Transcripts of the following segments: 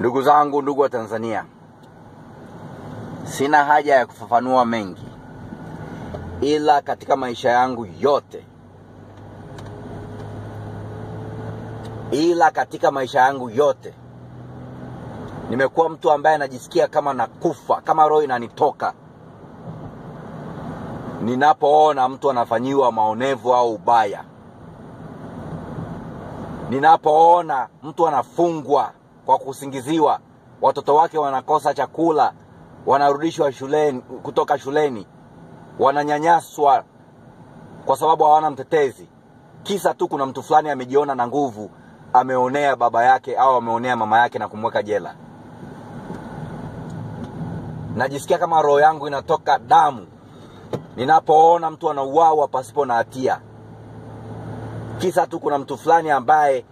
Ndugu zangu, ndugu wa Tanzania, sina haja ya kufafanua mengi, ila katika maisha yangu yote, ila katika maisha yangu yote nimekuwa mtu ambaye anajisikia kama nakufa, kama roho inanitoka ninapoona mtu anafanyiwa maonevu au ubaya, ninapoona mtu anafungwa kwa kusingiziwa, watoto wake wanakosa chakula, wanarudishwa shuleni, kutoka shuleni, wananyanyaswa kwa sababu hawana mtetezi, kisa tu kuna mtu fulani amejiona na nguvu, ameonea baba yake au ameonea mama yake na kumweka jela. Najisikia kama roho yangu inatoka damu. Ninapoona mtu anauawa pasipo na hatia, kisa tu kuna mtu fulani ambaye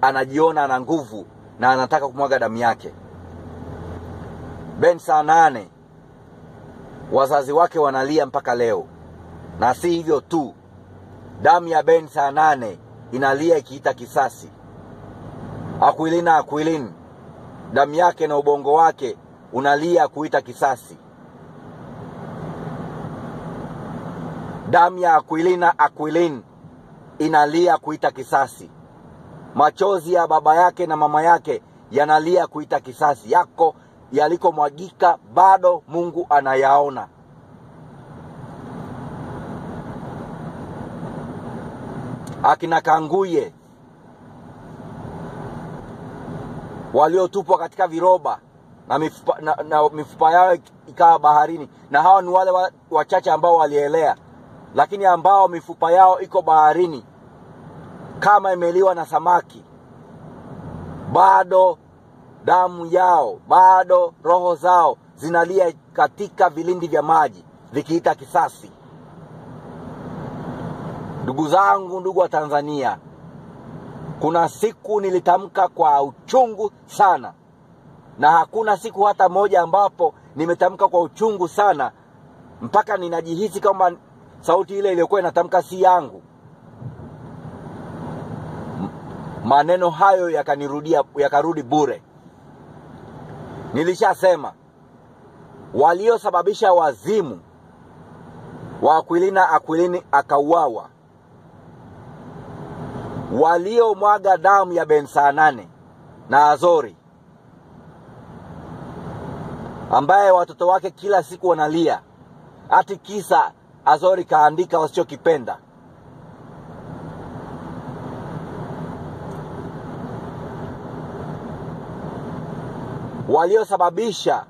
anajiona ana nguvu na anataka kumwaga damu yake. Ben saa nane wazazi wake wanalia mpaka leo, na si hivyo tu, damu ya Ben saa nane inalia ikiita kisasi. Aquilina Aquilin, damu yake na ubongo wake unalia kuita kisasi. Damu ya Aquilina Aquilin inalia kuita kisasi. Machozi ya baba yake na mama yake yanalia kuita kisasi. Yako yalikomwagika bado Mungu anayaona. Akina Kanguye waliotupwa katika viroba na mifupa, na, na mifupa yao ikawa baharini, na hawa ni wale wa- wachache ambao walielea, lakini ambao mifupa yao iko baharini kama imeliwa na samaki, bado damu yao, bado roho zao zinalia katika vilindi vya maji vikiita kisasi. Ndugu zangu, ndugu wa Tanzania, kuna siku nilitamka kwa uchungu sana, na hakuna siku hata moja ambapo nimetamka kwa uchungu sana mpaka ninajihisi kwamba sauti ile iliyokuwa inatamka si yangu. Maneno hayo yakanirudia, yakarudi bure. Nilishasema waliosababisha wazimu wa Akwilina Akwilini akauawa, waliomwaga damu ya Ben Saanane na Azori, ambaye watoto wake kila siku wanalia hati kisa Azori kaandika wasichokipenda. Waliosababisha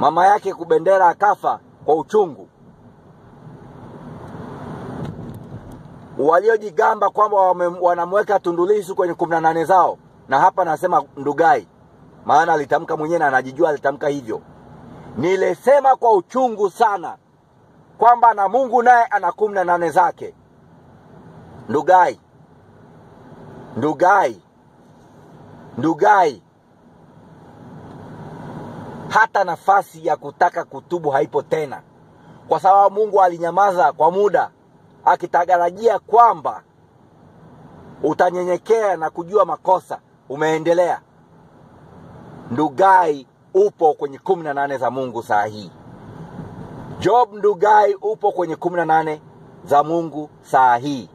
mama yake Kubendera akafa kwa uchungu, waliojigamba kwamba wanamweka Tundulisu kwenye kumi na nane zao, na hapa nasema Ndugai, maana alitamka mwenyewe na anajijua alitamka hivyo. Nilisema kwa uchungu sana kwamba na Mungu naye ana kumi na nane zake. Ndugai, Ndugai, Ndugai, hata nafasi ya kutaka kutubu haipo tena, kwa sababu Mungu alinyamaza kwa muda akitarajia kwamba utanyenyekea na kujua makosa. Umeendelea. Ndugai upo kwenye kumi na nane za Mungu saa hii. Job Ndugai upo kwenye kumi na nane za Mungu saa hii,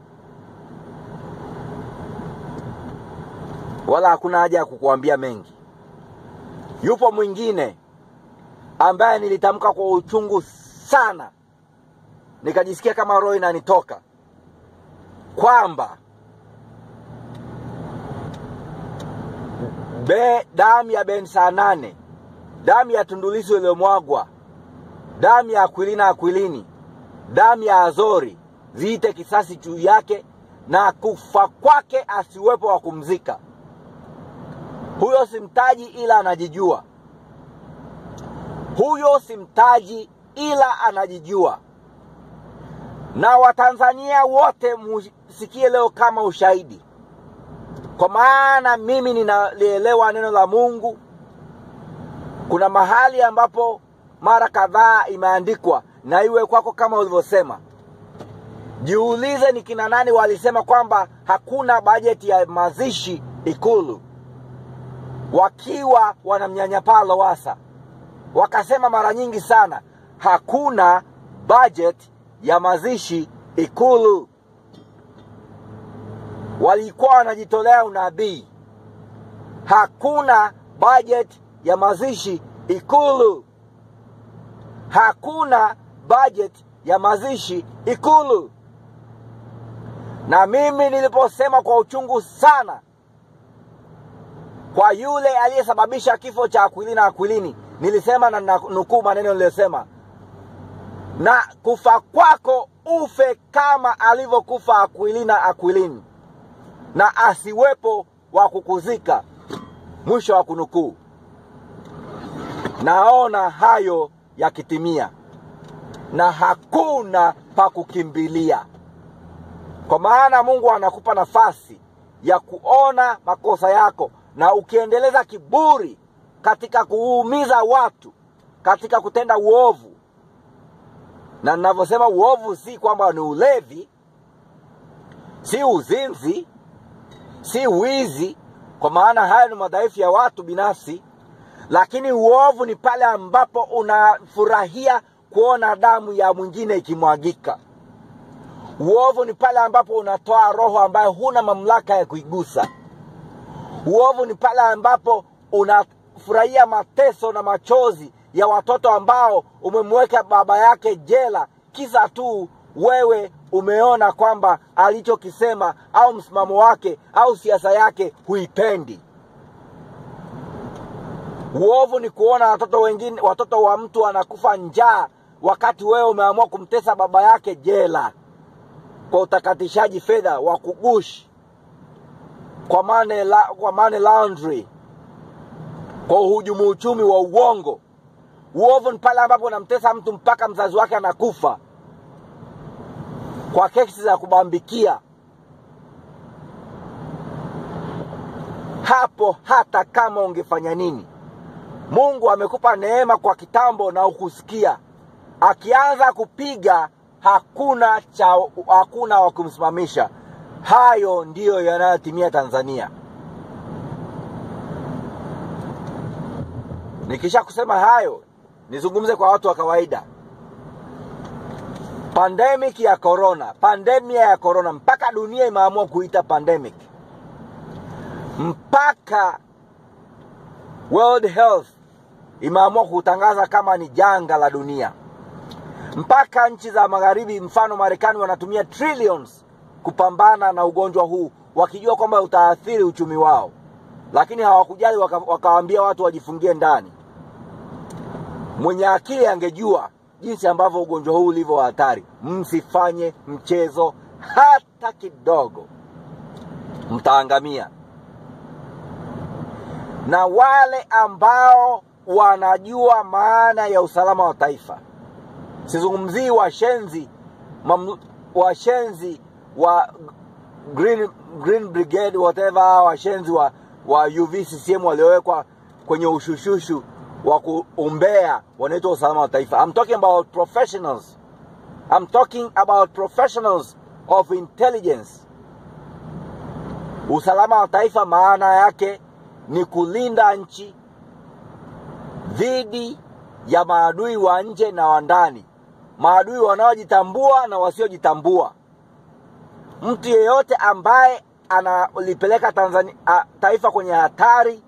wala hakuna haja ya kukuambia mengi. Yupo mwingine ambaye nilitamka kwa uchungu sana, nikajisikia kama roho inanitoka kwamba be damu ya Ben Saanane, damu ya tundulizo iliyomwagwa, damu ya Akwilina Akwilini, damu ya Azori ziite kisasi juu yake, na kufa kwake asiwepo wa kumzika. Huyo simtaji, ila anajijua. Huyo simtaji, ila anajijua. Na Watanzania wote musikie leo kama ushahidi, kwa maana mimi ninalielewa neno la Mungu. Kuna mahali ambapo mara kadhaa imeandikwa na iwe kwako kama ulivyosema. Jiulize ni kina nani walisema kwamba hakuna bajeti ya mazishi Ikulu. wakiwa wanamnyanyapaa Lowassa, wakasema mara nyingi sana, hakuna budget ya mazishi Ikulu. Walikuwa wanajitolea unabii, hakuna budget ya mazishi Ikulu, hakuna budget ya mazishi Ikulu. Na mimi niliposema kwa uchungu sana kwa yule aliyesababisha kifo cha Akwilina Akwilini, nilisema na nanukuu maneno niliyosema, na kufa kwako ufe kama alivyokufa Akwilina Akwilini, na asiwepo wa kukuzika. Mwisho wa kunukuu. Naona hayo yakitimia, na hakuna pa kukimbilia, kwa maana Mungu anakupa nafasi ya kuona makosa yako, na ukiendeleza kiburi katika kuumiza watu, katika kutenda uovu, na ninavyosema uovu si kwamba ni ulevi, si uzinzi, si wizi, kwa maana hayo ni madhaifu ya watu binafsi, lakini uovu ni pale ambapo unafurahia kuona damu ya mwingine ikimwagika. Uovu ni pale ambapo unatoa roho ambayo huna mamlaka ya kuigusa. Uovu ni pale ambapo unafurahia mateso na machozi ya watoto ambao umemweka baba yake jela, kisa tu wewe umeona kwamba alichokisema au msimamo wake au siasa yake huipendi. Uovu ni kuona watoto wengine, watoto wa mtu anakufa njaa wakati wewe umeamua kumtesa baba yake jela. Kwa utakatishaji fedha wa kugushi, kwa money, la, kwa money laundry, kwa uhujumu uchumi wa uongo. Uovu ni pale ambapo unamtesa mtu mpaka mzazi wake anakufa kwa kesi za kubambikia. Hapo hata kama ungefanya nini, Mungu amekupa neema kwa kitambo na ukusikia. Akianza kupiga hakuna cha hakuna wa kumsimamisha. Hayo ndiyo yanayotimia Tanzania. Nikisha kusema hayo, nizungumze kwa watu wa kawaida. Pandemic ya corona, pandemia ya corona, mpaka dunia imeamua kuita pandemic, mpaka World Health imeamua kutangaza kama ni janga la dunia. Mpaka nchi za magharibi mfano Marekani wanatumia trillions kupambana na ugonjwa huu wakijua kwamba utaathiri uchumi wao, lakini hawakujali waka, wakawaambia watu wajifungie ndani. Mwenye akili angejua jinsi ambavyo ugonjwa huu ulivyo hatari. Msifanye mchezo hata kidogo, mtaangamia. Na wale ambao wanajua maana ya usalama wa taifa sizungumzii washenzi washenzi wa Green, Green Brigade whatever, washenzi wa, wa UVCCM waliowekwa kwenye ushushushu wa kuombea wanaitwa usalama wa taifa. I'm talking about professionals. I'm talking about professionals of intelligence. Usalama wa taifa maana yake ni kulinda nchi dhidi ya maadui wa nje na wa ndani, maadui wanaojitambua na wasiojitambua. Mtu yeyote ambaye analipeleka Tanzania taifa kwenye hatari,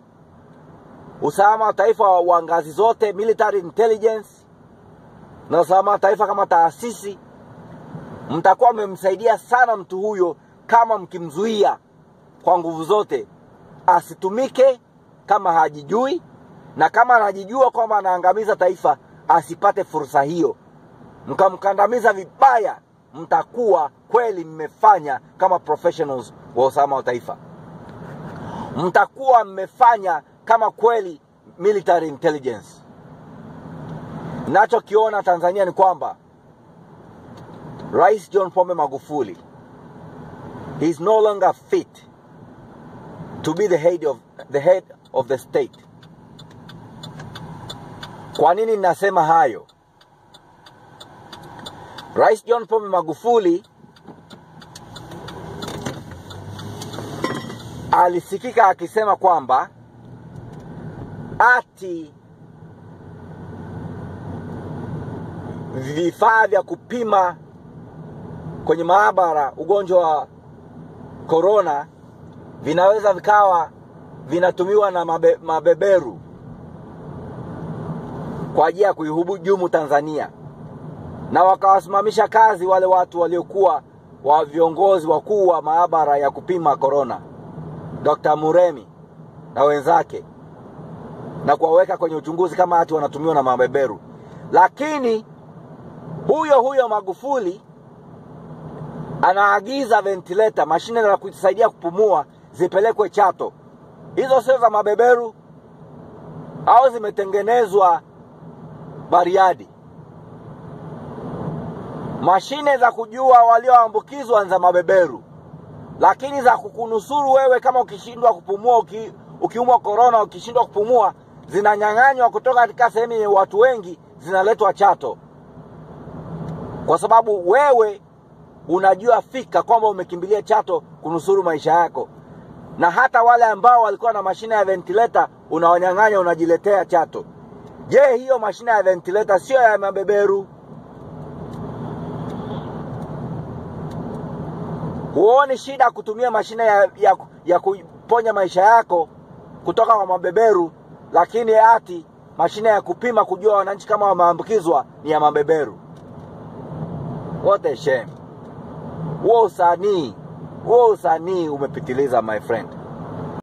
usalama wa taifa wa ngazi zote, military intelligence na usalama wa taifa kama taasisi, mtakuwa mmemsaidia sana mtu huyo kama mkimzuia kwa nguvu zote. Asitumike kama hajijui na kama anajijua kwamba anaangamiza taifa asipate fursa hiyo, mkamkandamiza vibaya, mtakuwa kweli mmefanya kama professionals wa usalama wa taifa, mtakuwa mmefanya kama kweli military intelligence. Nachokiona Tanzania ni kwamba Rais John Pombe Magufuli he is no longer fit to be the head of the head of the state. Kwa nini ninasema hayo? Rais John Pombe Magufuli alisikika akisema kwamba ati vifaa vya kupima kwenye maabara ugonjwa wa korona vinaweza vikawa vinatumiwa na mabe, mabeberu kwa ajili ya kuihujumu Tanzania, na wakawasimamisha kazi wale watu waliokuwa wa viongozi wakuu wa maabara ya kupima korona, Dr. Muremi na wenzake, na kuwaweka kwenye uchunguzi kama hati wanatumiwa na mabeberu. Lakini huyo huyo Magufuli anaagiza ventileta, mashine za kusaidia kupumua zipelekwe Chato. Hizo sio za mabeberu au zimetengenezwa Bariadi. Mashine za kujua walioambukizwa ni za mabeberu, lakini za kukunusuru wewe kama ukishindwa kupumua, uki, ukiumwa korona, ukishindwa kupumua, zinanyang'anywa kutoka katika sehemu yenye watu wengi, zinaletwa Chato, kwa sababu wewe unajua fika kwamba umekimbilia Chato kunusuru maisha yako, na hata wale ambao walikuwa na mashine ya ventilator unawanyang'anya, unajiletea Chato. Je, hiyo mashine ya ventilator sio ya mabeberu? Huoni shida kutumia mashine ya, ya, ya kuponya maisha yako kutoka kwa mabeberu, lakini ati mashine ya kupima kujua wananchi kama wameambukizwa ni ya mabeberu? What a shame! Huo usanii, huo usanii umepitiliza my friend.